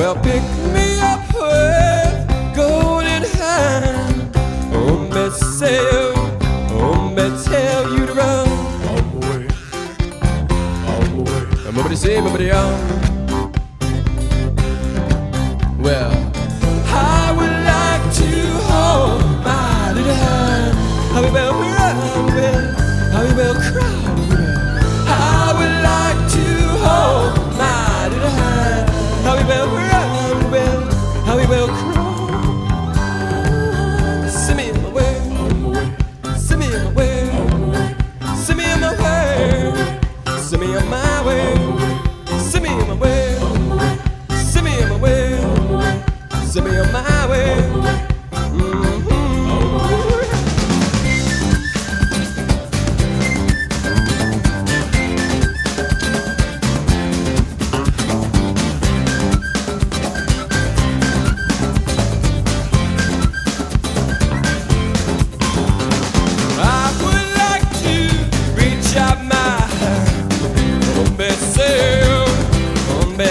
Well, pick me up with golden hand. Oh, me sail, oh, me tell you to run. All the way, all the way. Nobody say, nobody else.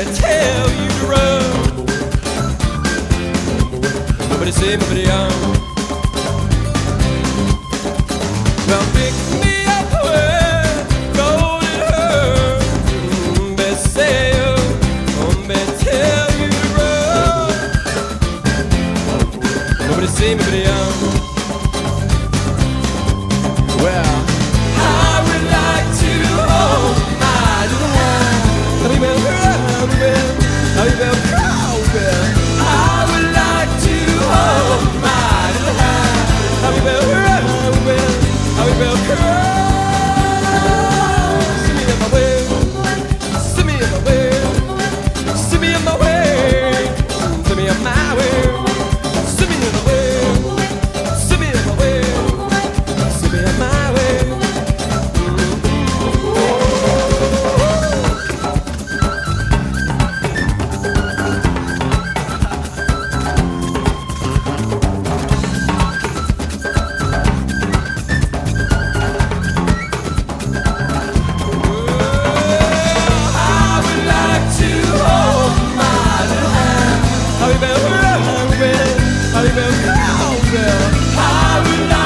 tell you to run. Nobody say, nobody on. Well, pick me up where golden her. Mm, say, um, they tell you to run. Nobody say, nobody on. love. myself. I will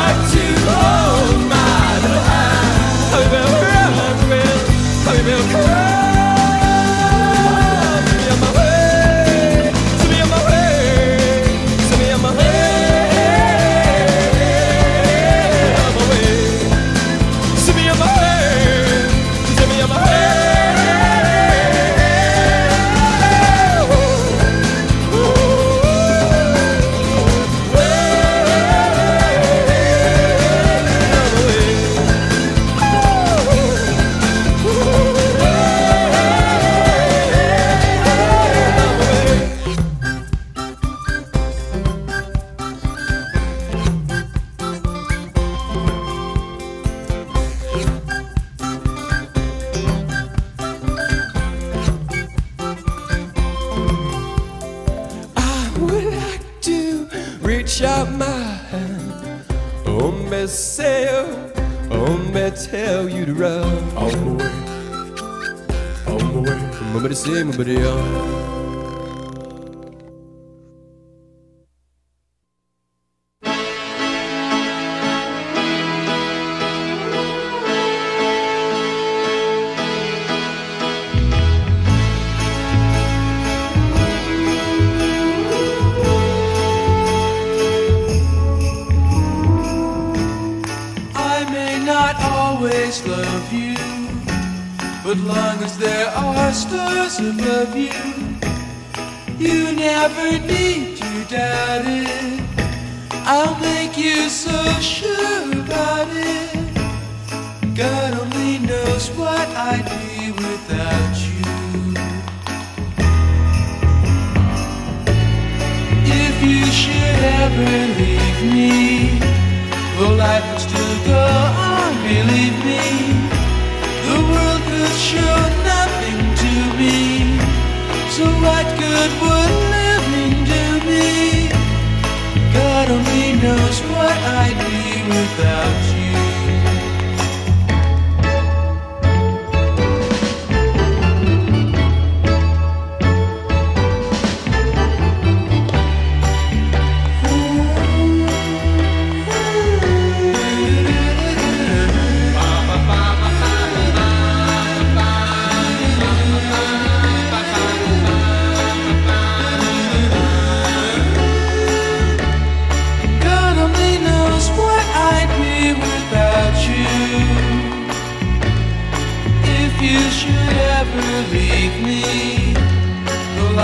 reach out my hand. Hombre, sail, hombre, tell you to run. All the way, all the way. Hombre, say, hombre, on. But long as there are stars above you, you never need to doubt it. I'll make you so sure about it. God only knows what I'd be without you. If you should ever leave me. Without you.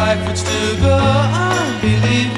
Life would still go on, believe